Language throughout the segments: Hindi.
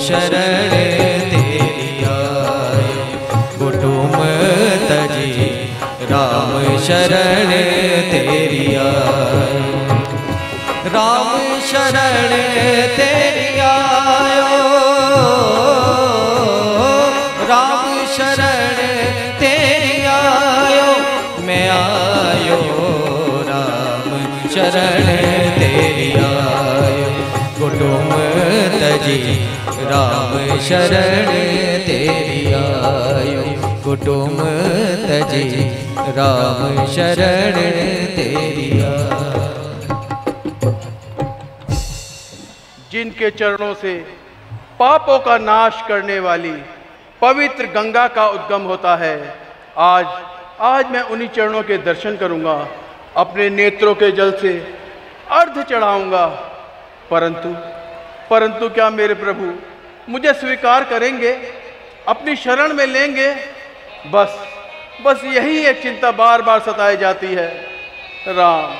शरण तजी राम शरण तेरी आयो कुटुम तजी, राम शरण तेरी जिनके चरणों से पापों का नाश करने वाली पवित्र गंगा का उद्गम होता है, आज आज मैं उन्हीं चरणों के दर्शन करूँगा, अपने नेत्रों के जल से अर्ध चढ़ाऊँगा, परंतु परंतु क्या मेरे प्रभु, मुझे स्वीकार करेंगे, अपनी शरण में लेंगे? बस बस यही एक चिंता बार बार सताई जाती है। राम।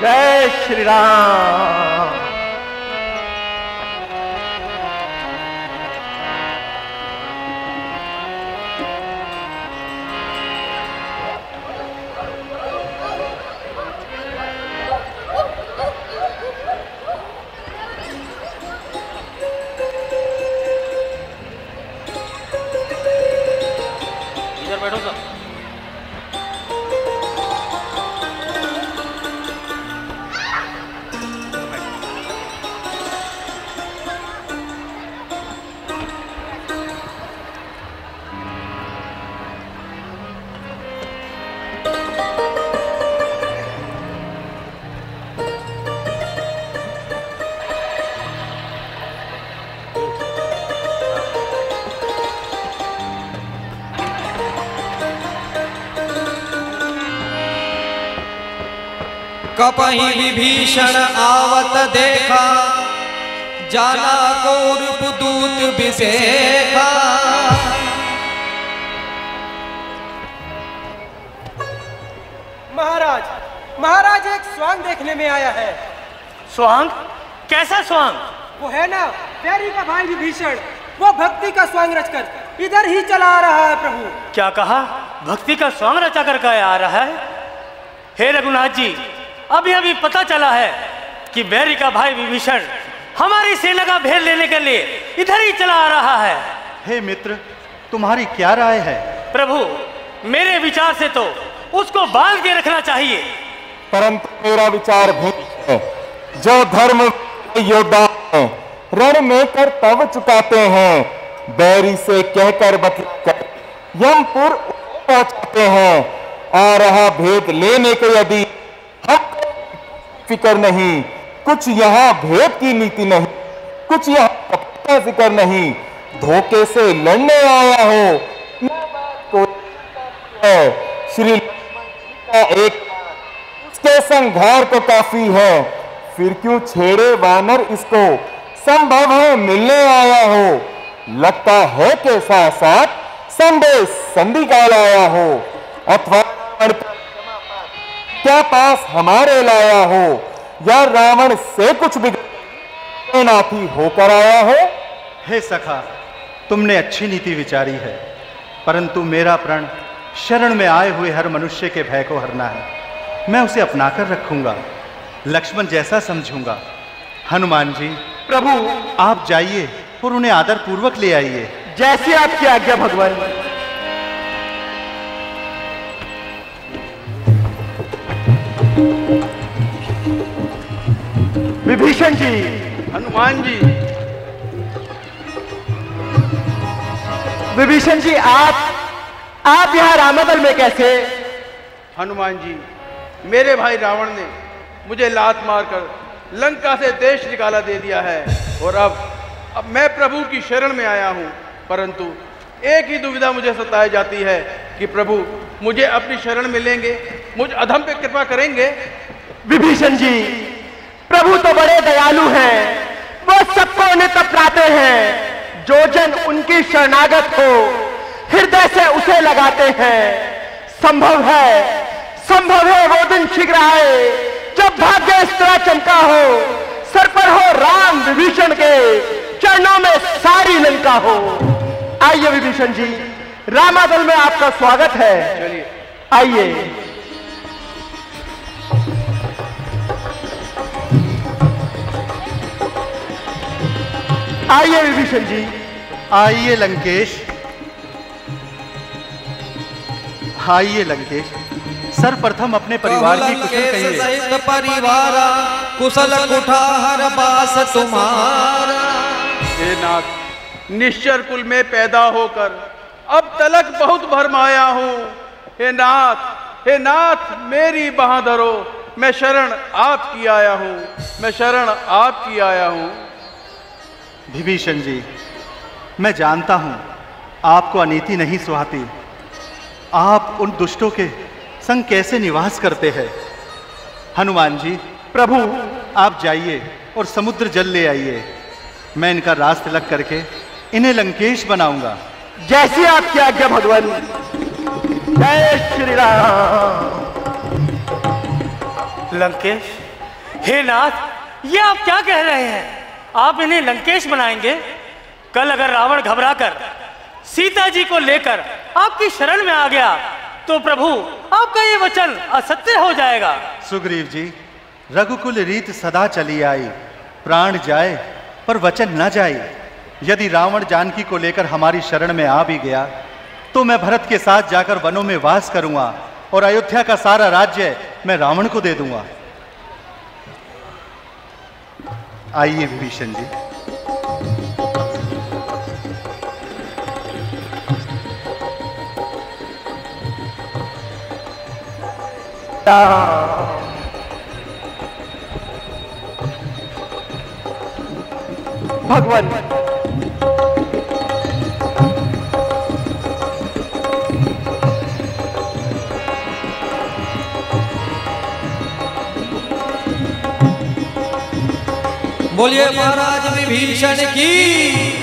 जय श्री राम। बैठो सब कपहि विभीषण आवत देखा जाना कौरव दूत विशेखा। महाराज महाराज एक स्वांग देखने में आया है। स्वांग? कैसा स्वांग? वो है ना प्यारी का भाई विभीषण। वो भक्ति का स्वांग रचकर इधर ही चला आ रहा है प्रभु। क्या कहा? भक्ति का स्वांग रचा करके आ रहा है? हे रघुनाथ जी अभी अभी पता चला है कि बैरी का भाई विभीषण हमारी सेना का भेद लेने के लिए इधर ही चला आ रहा है। हे मित्र तुम्हारी क्या राय है? प्रभु मेरे विचार से तो उसको बाँध के रखना चाहिए। परंतु मेरा विचार भिन्न है। जो धर्म योद्धा हैं, रण में कर तव चुकाते हैं। बैरी से कहकर बतलाकर यमपुर पहुंचाते हैं। आ रहा भेद लेने को यदि फ़िक्र नहीं। कुछ यहाँ भेद की नीति नहीं। कुछ यहाँ का ज़िक्र नहीं। धोखे से लड़ने आया हो। है? श्री का एक उसके संघार को काफ़ी है। फिर क्यों छेड़े वानर इसको? संभव है मिलने आया हो। लगता है के साथ साथ संदेश संधि का लाया हो। अथवा क्या पास हमारे लाया हो? या रावण से कुछ बिगड़ नाथी होकर आया हो? हे सखा तुमने अच्छी नीति विचारी है परंतु मेरा प्रण शरण में आए हुए हर मनुष्य के भय को हरना है। मैं उसे अपनाकर रखूँगा लक्ष्मण जैसा समझूँगा। हनुमान जी प्रभु! आप जाइए और उन्हें आदर पूर्वक ले आइए। जैसी आपकी आज्ञा भगवान। विभीषण जी हनुमान जी। विभीषण जी आप आप यहाँ रामदल में कैसे? हनुमान जी मेरे भाई रावण ने मुझे लात मारकर लंका से देश निकाला दे दिया है। और अब अब मैं प्रभु की शरण में आया हूँ। परंतु एक ही दुविधा मुझे सताई जाती है कि प्रभु मुझे अपनी शरण में लेंगे मुझ अधम पे कृपा करेंगे। विभीषण जी प्रभु तो बड़े दयालु हैं। वो सबको उन्हें तपराते हैं। जो जन उनकी शरणागत हो हृदय से उसे लगाते हैं। संभव है संभव है वो दिन शीघ्र आए जब भाग्य इस तरह चमका हो सर पर हो राम विभीषण के चरणों में सारी लंका हो। आइए विभीषण जी रामादल में आपका स्वागत है। आइए। आइए विभीषण जी। आइए लंकेश। आइए लंकेश। सर्वप्रथम अपने परिवार की कुशल कहिए। परिवारा कुशल कुठार बास तुम्हारा। हे नाथ निश्चर कुल में पैदा होकर अब तलक बहुत भरमाया हूँ। हे नाथ हे नाथ मेरी बाह धरो मैं शरण आपकी आया हूँ। मैं शरण आपकी आया हूँ। विभीषण जी, मैं जानता हूँ आपको अनीति नहीं सुहाती। आप उन दुष्टों के संग कैसे निवास करते हैं? हनुमान जी, प्रभु, आप जाइए और समुद्र जल ले आइए। मैं इनका रास तिलक करके इन्हें लंकेश बनाऊँगा। जैसी आपकी आज्ञा, भगवान। जय श्री राम लंकेश, हे नाथ, ये आप क्या कह रहे हैं? आप इन्हें लंकेश बनाएँगे। कल अगर रावण घबराकर सीता जी को लेकर आपकी शरण में आ गया तो प्रभु, आपका ये वचन असत्य हो जाएगा। सुग्रीव जी, रघुकुल रीत सदा चली आई। प्राण जाए, पर वचन न जाए। यदि रावण जानकी को लेकर हमारी शरण में आ भी गया तो मैं भरत के साथ जाकर वनों में वास करूँगा और अयोध्या का सारा राज्य मैं रावण को दे दूँगा। आइए विभीषण जी। भगवान बोलिए महाराज विभीषण रामचंद्र की